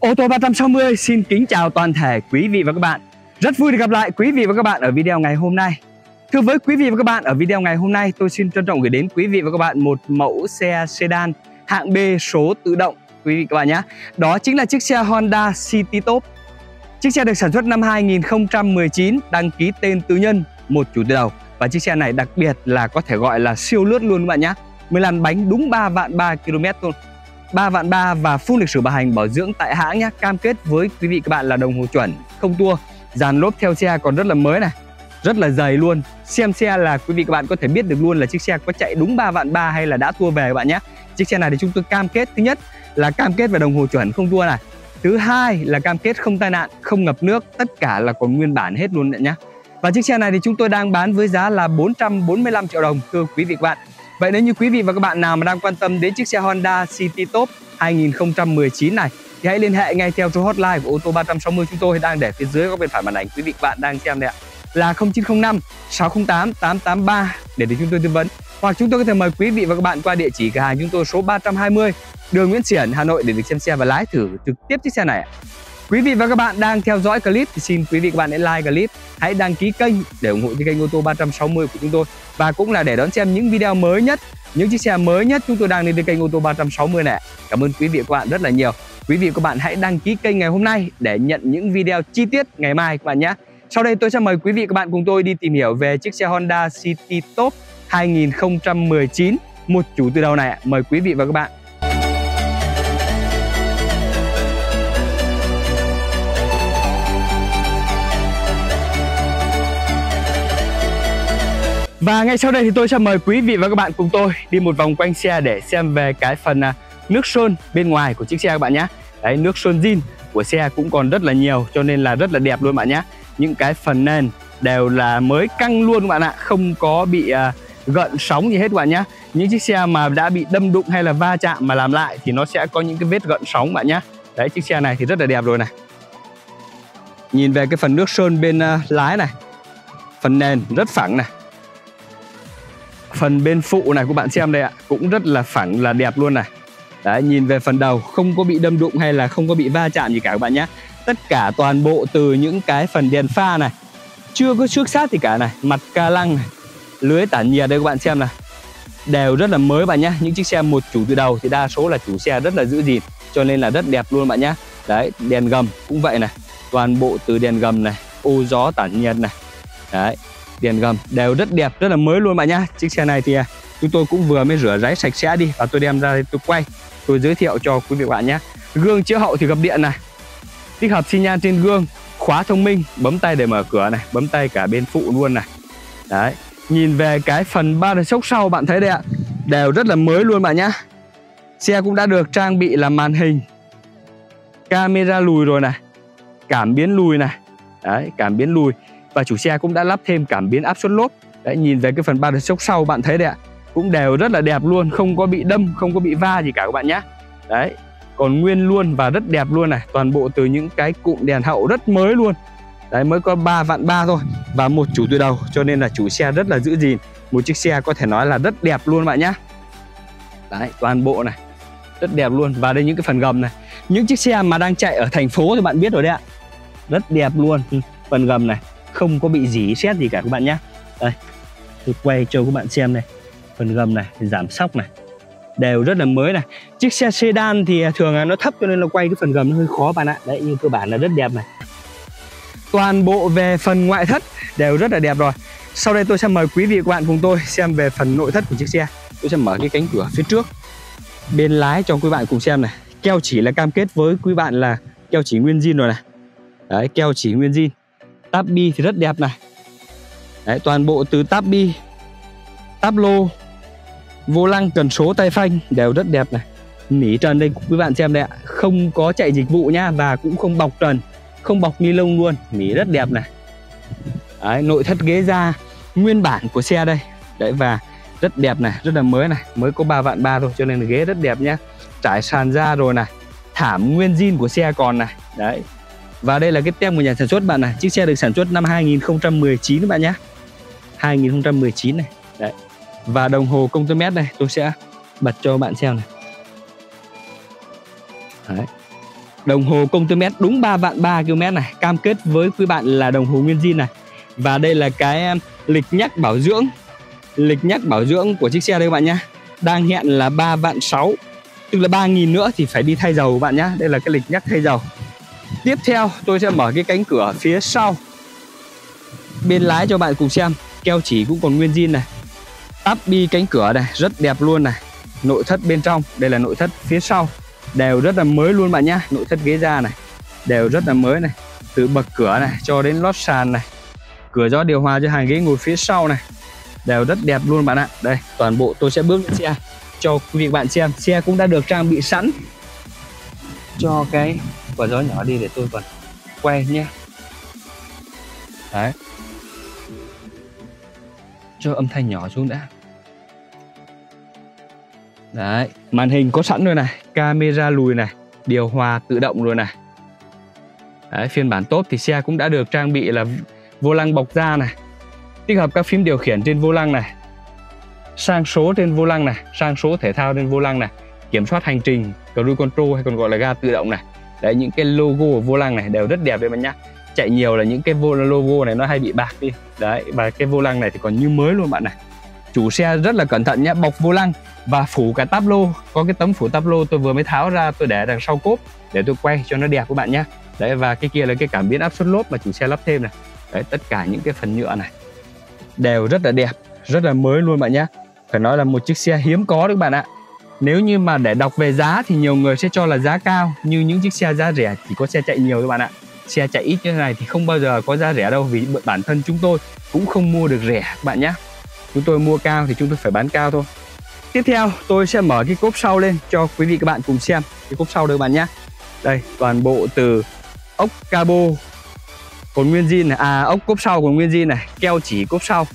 Ô tô 360 xin kính chào toàn thể quý vị và các bạn. Rất vui được gặp lại quý vị và các bạn ở video ngày hôm nay. Thưa với quý vị và các bạn, ở video ngày hôm nay tôi xin trân trọng gửi đến quý vị và các bạn một mẫu xe sedan hạng B số tự động quý vị các bạn nhé. Đó chính là chiếc xe Honda City Top. Chiếc xe được sản xuất năm 2019, đăng ký tên tư nhân, một chủ đầu. Và chiếc xe này đặc biệt là có thể gọi là siêu lướt luôn các bạn nhé. Mới lăn bánh đúng 3 vạn 3 km thôi. 3 vạn 3 và full lịch sử bảo hành bảo dưỡng tại hãng nhé Cam kết với quý vị các bạn là đồng hồ chuẩn, không tua. Dàn lốp theo xe còn rất là mới này Rất là dày luôn. Xem xe là quý vị các bạn có thể biết được luôn là chiếc xe có chạy đúng 3 vạn 3 hay là đã tua về các bạn nhé Chiếc xe này thì chúng tôi cam kết Thứ nhất là cam kết về đồng hồ chuẩn không tua này. Thứ hai là cam kết không tai nạn, không ngập nước Tất cả là còn nguyên bản hết luôn nhé Và chiếc xe này thì chúng tôi đang bán với giá là 445 triệu đồng thưa quý vị các bạn. Vậy nếu như quý vị và các bạn nào mà đang quan tâm đến chiếc xe Honda City Top 2019 này, thì hãy liên hệ ngay theo số hotline của ô tô 360 chúng tôi đang để phía dưới góc bên phải màn ảnh quý vị và bạn đang xem đây ạ. Là 0905 608 883 để được chúng tôi tư vấn. Hoặc chúng tôi có thể mời quý vị và các bạn qua địa chỉ cửa hàng chúng tôi số 320 đường Nguyễn Xiển, Hà Nội để được xem xe và lái thử trực tiếp chiếc xe này Quý vị và các bạn đang theo dõi clip thì xin quý vị các bạn hãy like clip, hãy đăng ký kênh để ủng hộ cho kênh ô tô 360 của chúng tôi và cũng là để đón xem những video mới nhất, những chiếc xe mới nhất chúng tôi đang lên trên kênh ô tô 360 này. Cảm ơn quý vị và các bạn rất là nhiều. Quý vị và các bạn hãy đăng ký kênh ngày hôm nay để nhận những video chi tiết ngày mai các bạn nhé. Sau đây tôi sẽ mời quý vị và các bạn cùng tôi đi tìm hiểu về chiếc xe Honda City Top 2019 một chủ từ đầu này. Mời quý vị và các bạn. Và ngay sau đây thì tôi sẽ mời quý vị và các bạn cùng tôi đi một vòng quanh xe để xem về cái phần à, nước sơn bên ngoài của chiếc xe các bạn nhé. Đấy, nước sơn zin của xe cũng còn rất là nhiều cho nên là rất là đẹp luôn bạn nhé. Những cái phần nền đều là mới căng luôn các bạn ạ, không có bị uh, gợn sóng gì hết các bạn nhé. Những chiếc xe mà đã bị đâm đụng hay là va chạm mà làm lại thì nó sẽ có những cái vết gợn sóng bạn nhé. Đấy, chiếc xe này thì rất là đẹp rồi này. Nhìn về cái phần nước sơn bên uh, lái này, phần nền rất phẳng này phần bên phụ này của bạn xem đây ạ. Cũng rất là phẳng là đẹp luôn này. Đấy, nhìn về phần đầu không có bị đâm đụng hay là không có bị va chạm gì cả các bạn nhé. Tất cả toàn bộ từ những cái phần đèn pha này. Chưa có xước sát gì cả này mặt ca lăng này lưới tản nhiệt đây các bạn xem này. Đều rất là mới bạn nhé. Những chiếc xe một chủ từ đầu thì đa số là chủ xe rất là giữ gìn cho nên là rất đẹp luôn bạn nhé. Đấy đèn gầm cũng vậy này. Toàn bộ từ đèn gầm này ô gió tản nhiệt này. Đấy tiền gầm, đều rất đẹp, rất là mới luôn bạn nhá. Chiếc xe này thì à, chúng tôi cũng vừa mới rửa ráy sạch sẽ đi và tôi đem ra tôi quay. Tôi giới thiệu cho quý vị bạn nhé gương chiếu hậu thì gập điện này. Tích hợp xi nhan trên gương, khóa thông minh, bấm tay để mở cửa này, bấm tay cả bên phụ luôn này. Đấy, nhìn về cái phần ba đợt sốc sau bạn thấy đây ạ. Đều rất là mới luôn bạn nhá. Xe cũng đã được trang bị là màn hình, camera lùi rồi này, cảm biến lùi này. Đấy, cảm biến lùi và chủ xe cũng đã lắp thêm cảm biến áp suất lốp đấy, nhìn về cái phần ba đợt sốc sau bạn thấy đấy ạ, cũng đều rất là đẹp luôn, không có bị đâm, không có bị va gì cả các bạn nhé đấy, còn nguyên luôn và rất đẹp luôn này, toàn bộ từ những cái cụm đèn hậu rất mới luôn. Đấy, mới có 3 vạn ba thôi và một chủ từ đầu, cho nên là chủ xe rất là giữ gìn. Một chiếc xe có thể nói là rất đẹp luôn bạn nhé đấy, toàn bộ này, rất đẹp luôn. Và đây những cái phần gầm này, những chiếc xe mà đang chạy ở thành phố thì bạn biết rồi đấy ạ. Rất đẹp luôn ừ, phần gầm này không có bị dỉ xét gì cả các bạn nhé. Đây tôi quay cho các bạn xem này. Phần gầm này giảm sóc này. Đều rất là mới này. Chiếc xe sedan thì thường là nó thấp cho nên là quay cái phần gầm nó hơi khó bạn ạ. Đấy nhưng cơ bản là rất đẹp này. Toàn bộ về phần ngoại thất đều rất là đẹp rồi. Sau đây tôi sẽ mời quý vị và các bạn cùng tôi xem về phần nội thất của chiếc xe. Tôi sẽ mở cái cánh cửa phía trước. Bên lái cho quý bạn cùng xem này. Keo chỉ là cam kết với quý bạn là keo chỉ nguyên zin rồi này. Đấy keo chỉ nguyên zin Táp bi thì rất đẹp này. Đấy, toàn bộ từ táp bi táp lô Vô lăng cần số tay phanh đều rất đẹp này. Nỉ trần đây quý bạn xem đây ạ. Không có chạy dịch vụ nha Và cũng không bọc trần Không bọc ni lông luôn. Nỉ rất đẹp này. Đấy, nội thất ghế da Nguyên bản của xe đây. Đấy và rất đẹp này Rất là mới này. Mới có 3 vạn ba thôi Cho nên là ghế rất đẹp nhá. Trải sàn da rồi này Thảm nguyên zin của xe còn này. Đấy và đây là cái tem của nhà sản xuất bạn này. Chiếc xe được sản xuất năm 2019 các bạn nhé. 2019 này. Đấy. Và đồng hồ công tơ mét này, Tôi sẽ bật cho bạn xem này. Đấy. Đồng hồ công tơ mét đúng 3 vạn 3 km này. Cam kết với quý bạn là đồng hồ nguyên zin này. Và đây là cái lịch nhắc bảo dưỡng. Lịch nhắc bảo dưỡng của chiếc xe đây các bạn nhé. Đang hẹn là 3 vạn 6 Tức là 3.000 nữa thì phải đi thay dầu các bạn nhé. Đây là cái lịch nhắc thay dầu. Tiếp theo, tôi sẽ mở cái cánh cửa phía sau. Bên lái cho bạn cùng xem. Keo chỉ cũng còn nguyên zin này. Tắp bi cánh cửa này, rất đẹp luôn này. Nội thất bên trong, Đây là nội thất phía sau. Đều rất là mới luôn bạn nhá. Nội thất ghế da này, Đều rất là mới này. Từ bậc cửa này cho đến lót sàn này. Cửa gió điều hòa cho hàng ghế ngồi phía sau này. Đều rất đẹp luôn bạn ạ. Đây, toàn bộ tôi sẽ bước lên xe. Cho quý vị bạn xem, Xe cũng đã được trang bị sẵn Cho cái quả gió nhỏ đi để tôi còn quay nhé Đấy Cho âm thanh nhỏ xuống đã Đấy, màn hình có sẵn rồi này, camera lùi này, điều hòa tự động rồi này. Đấy, phiên bản tốt thì xe cũng đã được trang bị là vô lăng bọc da này, tích hợp các phím điều khiển trên vô lăng này, sang số trên vô lăng này, sang số thể thao trên vô lăng này, kiểm soát hành trình, cruise control hay còn gọi là ga tự động này. Đấy, những cái logo của vô lăng này đều rất đẹp đấy bạn nhá. Chạy nhiều là những cái vô logo này nó hay bị bạc đi. Đấy, và cái vô lăng này thì còn như mới luôn bạn này. Chủ xe rất là cẩn thận nhé, bọc vô lăng và phủ cả táp lô có cái tấm phủ táp lô tôi vừa mới tháo ra tôi để đằng sau cốp để tôi quay cho nó đẹp các bạn nhé đấy và cái kia là cái cảm biến áp suất lốp mà chủ xe lắp thêm này đấy tất cả những cái phần nhựa này đều rất là đẹp rất là mới luôn bạn nhé phải nói là một chiếc xe hiếm có đấy các bạn ạ nếu như mà để đọc về giá thì nhiều người sẽ cho là giá cao, như những chiếc xe giá rẻ chỉ có xe chạy nhiều các bạn ạ. Xe chạy ít như thế này thì không bao giờ có giá rẻ đâu, vì bản thân chúng tôi cũng không mua được rẻ các bạn nhé chúng tôi mua cao thì chúng tôi phải bán cao thôi. Tiếp theo, tôi sẽ mở cái cốp sau lên cho quý vị các bạn cùng xem cái cốp sau đây bạn nhé Đây, toàn bộ từ ốc cabo còn nguyên zin này à ốc cốp sau còn nguyên zin này, keo chỉ cốp sau.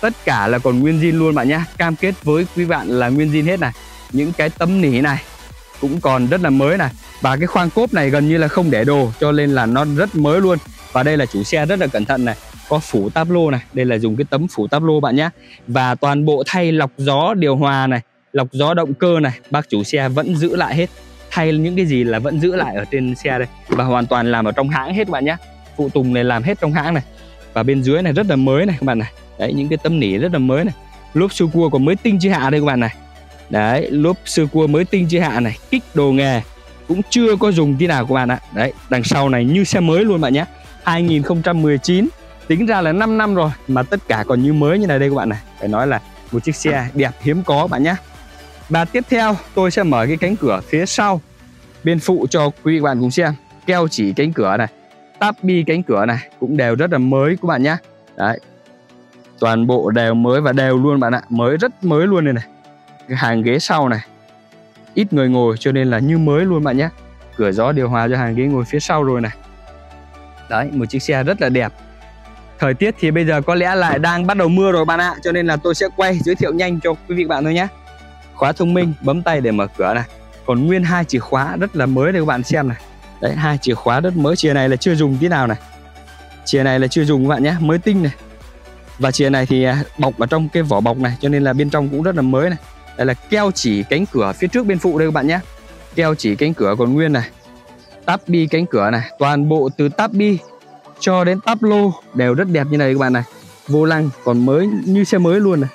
Tất cả là còn nguyên zin luôn bạn nhé cam kết với quý bạn là nguyên zin hết này những cái tấm nỉ này cũng còn rất là mới này. Và cái khoang cốp này gần như là không để đồ, cho nên là nó rất mới luôn. Và đây là chủ xe rất là cẩn thận này, có phủ táp lô này. Đây là dùng cái tấm phủ táp lô bạn nhé. Và toàn bộ thay lọc gió điều hòa này, lọc gió động cơ này, bác chủ xe vẫn giữ lại hết. Thay những cái gì là vẫn giữ lại ở trên xe đây. Và hoàn toàn làm ở trong hãng hết bạn nhé. Phụ tùng này làm hết trong hãng này. Và bên dưới này rất là mới này các bạn này. Đấy, những cái tấm nỉ rất là mới này. Lốp sơ cua còn mới tinh chưa hạ đây các bạn này đấy lốp sơ cua mới tinh chưa hạ này, kích đồ nghề, cũng chưa có dùng tí nào của bạn ạ. Đấy, đằng sau này như xe mới luôn bạn nhé. 2019 tính ra là 5 năm rồi, mà tất cả còn như mới như này đây các bạn này. Phải nói là một chiếc xe đẹp hiếm có bạn nhé. Và tiếp theo, tôi sẽ mở cái cánh cửa phía sau, bên phụ cho quý vị bạn cùng xem. Keo chỉ cánh cửa này, táp bi cánh cửa này, cũng đều rất là mới các bạn nhé. Đấy, toàn bộ đều mới và đều luôn bạn ạ. Mới, rất mới luôn này này hàng ghế sau này. Ít người ngồi cho nên là như mới luôn bạn nhé. Cửa gió điều hòa cho hàng ghế ngồi phía sau rồi này. Đấy, một chiếc xe rất là đẹp. Thời tiết thì bây giờ có lẽ lại đang bắt đầu mưa rồi bạn ạ, Cho nên là tôi sẽ quay giới thiệu nhanh cho quý vị bạn thôi nhé. Khóa thông minh, bấm tay để mở cửa này. Còn nguyên hai chìa khóa rất là mới để các bạn xem này. Đấy, hai chìa khóa rất mới, Chìa này là chưa dùng tí nào này. Chìa này là chưa dùng các bạn nhé, Mới tinh này. Và chìa này thì à, bọc ở trong cái vỏ bọc này, Cho nên là bên trong cũng rất là mới này. Đây là keo chỉ cánh cửa phía trước bên phụ đây các bạn nhé. Keo chỉ cánh cửa còn nguyên này. Táp bi cánh cửa này, Toàn bộ từ táp bi cho đến tắp lô đều rất đẹp như này các bạn này. Vô lăng còn mới như xe mới luôn này.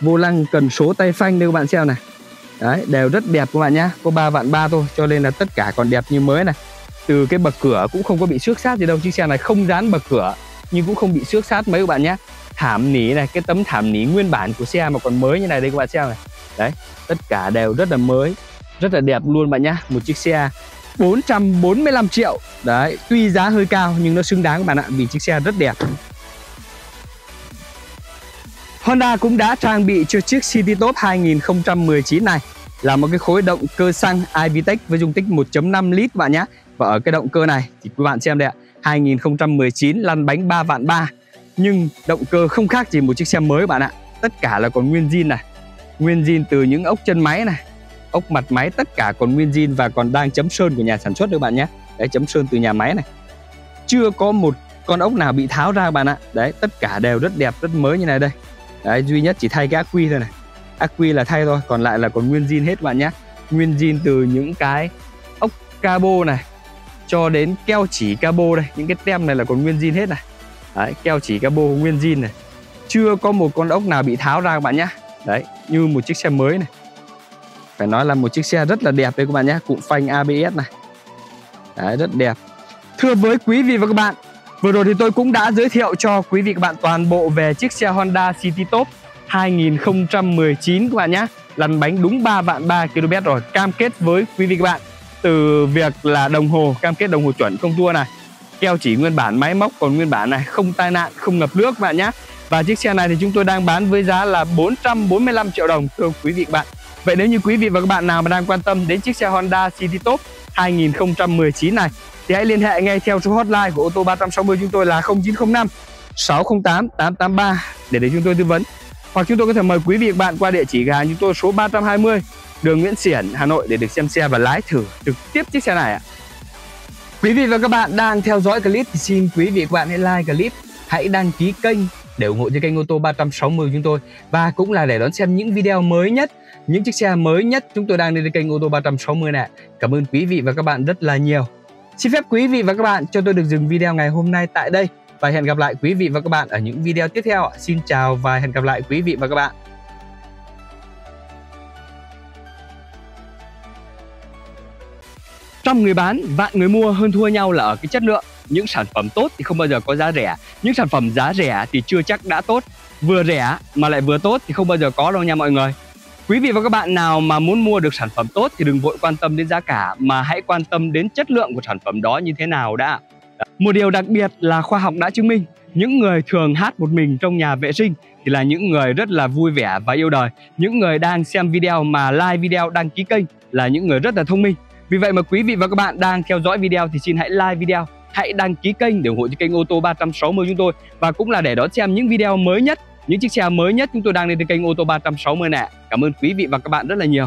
Vô lăng cần số tay phanh đây các bạn xem này. Đấy, đều rất đẹp các bạn nhá có 3 vạn ba thôi, cho nên là tất cả còn đẹp như mới này. Từ cái bậc cửa cũng không có bị xước sát gì đâu, chiếc xe này không dán bậc cửa, nhưng cũng không bị xước sát mấy các bạn nhé. Thảm nỉ này, cái tấm thảm nỉ nguyên bản của xe mà còn mới như này đây các bạn xem này đấy tất cả đều rất là mới rất là đẹp luôn bạn nhá một chiếc xe 445 triệu Đấy, tuy giá hơi cao nhưng nó xứng đáng bạn ạ Vì chiếc xe rất đẹp Honda cũng đã trang bị cho chiếc City Top 2019 này là một cái khối động cơ xăng iVTEC với dung tích 1.5 lít bạn nhé. Và ở cái động cơ này thì quý bạn xem đây ạ, 2019 lăn bánh 3 vạn 3. Nhưng động cơ không khác gì một chiếc xe mới bạn ạ. Tất cả là còn nguyên zin này. Nguyên zin từ những ốc chân máy này, ốc mặt máy tất cả còn nguyên zin và còn đang chấm sơn của nhà sản xuất các bạn nhé. Đấy chấm sơn từ nhà máy này. Chưa có một con ốc nào bị tháo ra bạn ạ. Đấy tất cả đều rất đẹp rất mới như này đây. Đấy duy nhất chỉ thay cái ác quy thôi này. Ác quy là thay thôi còn lại là còn nguyên zin hết bạn nhé. Nguyên zin từ những cái ốc cabo này cho đến keo chỉ cabo đây. Những cái tem này là còn nguyên zin hết này. Đấy, keo chỉ cabo nguyên zin này. Chưa có một con ốc nào bị tháo ra các bạn nhé đấy, như một chiếc xe mới này. Phải nói là một chiếc xe rất là đẹp đấy các bạn nhé, cụm phanh ABS này. Đấy, rất đẹp. Thưa với quý vị và các bạn, vừa rồi thì tôi cũng đã giới thiệu cho quý vị các bạn toàn bộ về chiếc xe Honda City Top 2019 các bạn nhé. Lăn bánh đúng 3 vạn 3 km rồi, cam kết với quý vị các bạn từ việc là đồng hồ, cam kết đồng hồ chuẩn không tua này. Keo chỉ nguyên bản, máy móc còn nguyên bản này, không tai nạn, không ngập nước các bạn nhé và chiếc xe này thì chúng tôi đang bán với giá là 445 triệu đồng thưa quý vị các bạn Vậy nếu như quý vị và các bạn nào mà đang quan tâm đến chiếc xe Honda City Top 2019 này thì hãy liên hệ ngay theo số hotline của ô tô 360 chúng tôi là 0905 608 883 để để chúng tôi tư vấn hoặc chúng tôi có thể mời quý vị và bạn qua địa chỉ gà chúng tôi số 320 đường Nguyễn Xiển, Hà Nội để được xem xe và lái thử trực tiếp chiếc xe này ạ. Quý vị và các bạn đang theo dõi clip thì xin quý vị và các bạn hãy like clip, hãy đăng ký kênh để ủng hộ cho kênh ô tô 360 chúng tôi và cũng là để đón xem những video mới nhất, những chiếc xe mới nhất chúng tôi đang lên trên kênh ô tô 360 này. Cảm ơn quý vị và các bạn rất là nhiều. Xin phép quý vị và các bạn cho tôi được dừng video ngày hôm nay tại đây và hẹn gặp lại quý vị và các bạn ở những video tiếp theo. Xin chào và hẹn gặp lại quý vị và các bạn. Trăm người bán, vạn người mua hơn thua nhau là ở cái chất lượng. Những sản phẩm tốt thì không bao giờ có giá rẻ. Những sản phẩm giá rẻ thì chưa chắc đã tốt. Vừa rẻ mà lại vừa tốt thì không bao giờ có đâu nha mọi người. Quý vị và các bạn nào mà muốn mua được sản phẩm tốt thì đừng vội quan tâm đến giá cả mà hãy quan tâm đến chất lượng của sản phẩm đó như thế nào đã. Một điều đặc biệt là khoa học đã chứng minh những người thường hát một mình trong nhà vệ sinh thì là những người rất là vui vẻ và yêu đời. Những người đang xem video mà like video đăng ký kênh là những người rất là thông minh. Vì vậy mà quý vị và các bạn đang theo dõi video thì xin hãy like video, hãy đăng ký kênh để ủng hộ cho kênh ô tô 360 chúng tôi và cũng là để đón xem những video mới nhất, những chiếc xe mới nhất chúng tôi đang lên trên kênh ô tô 360 nè. Cảm ơn quý vị và các bạn rất là nhiều.